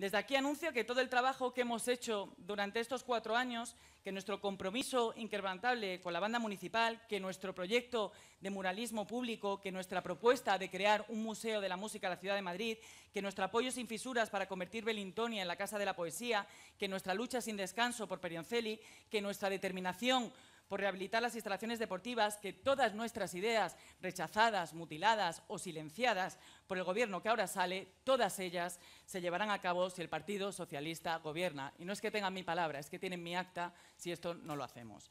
Desde aquí anuncio que todo el trabajo que hemos hecho durante estos cuatro años, que nuestro compromiso inquebrantable con la banda municipal, que nuestro proyecto de muralismo público, que nuestra propuesta de crear un museo de la música en la ciudad de Madrid, que nuestro apoyo sin fisuras para convertir Belintonia en la Casa de la Poesía, que nuestra lucha sin descanso por Perionceli, que nuestra determinación por rehabilitar las instalaciones deportivas, que todas nuestras ideas rechazadas, mutiladas o silenciadas por el Gobierno que ahora sale, todas ellas se llevarán a cabo si el Partido Socialista gobierna. Y no es que tengan mi palabra, es que tienen mi acta si esto no lo hacemos.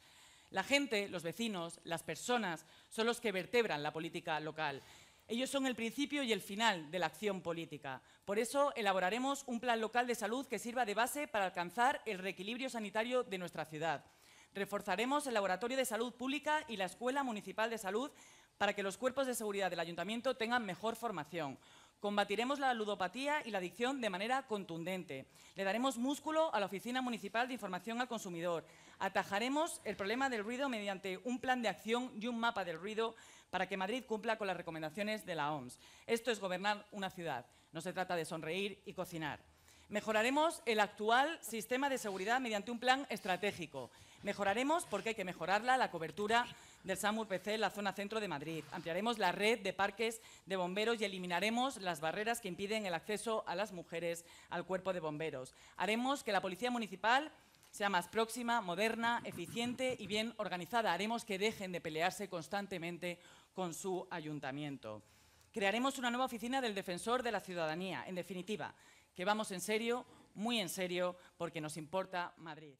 La gente, los vecinos, las personas son los que vertebran la política local. Ellos son el principio y el final de la acción política. Por eso elaboraremos un plan local de salud que sirva de base para alcanzar el reequilibrio sanitario de nuestra ciudad. Reforzaremos el Laboratorio de Salud Pública y la Escuela Municipal de Salud para que los cuerpos de seguridad del Ayuntamiento tengan mejor formación. Combatiremos la ludopatía y la adicción de manera contundente. Le daremos músculo a la Oficina Municipal de Información al Consumidor. Atajaremos el problema del ruido mediante un plan de acción y un mapa del ruido para que Madrid cumpla con las recomendaciones de la OMS. Esto es gobernar una ciudad. No se trata de sonreír y cocinar. Mejoraremos el actual sistema de seguridad mediante un plan estratégico. Mejoraremos, porque hay que mejorarla, la cobertura del SAMUR PC en la zona centro de Madrid. Ampliaremos la red de parques de bomberos y eliminaremos las barreras que impiden el acceso a las mujeres al cuerpo de bomberos. Haremos que la Policía Municipal sea más próxima, moderna, eficiente y bien organizada. Haremos que dejen de pelearse constantemente con su ayuntamiento. Crearemos una nueva oficina del Defensor de la Ciudadanía. En definitiva, que vamos en serio, muy en serio, porque nos importa Madrid.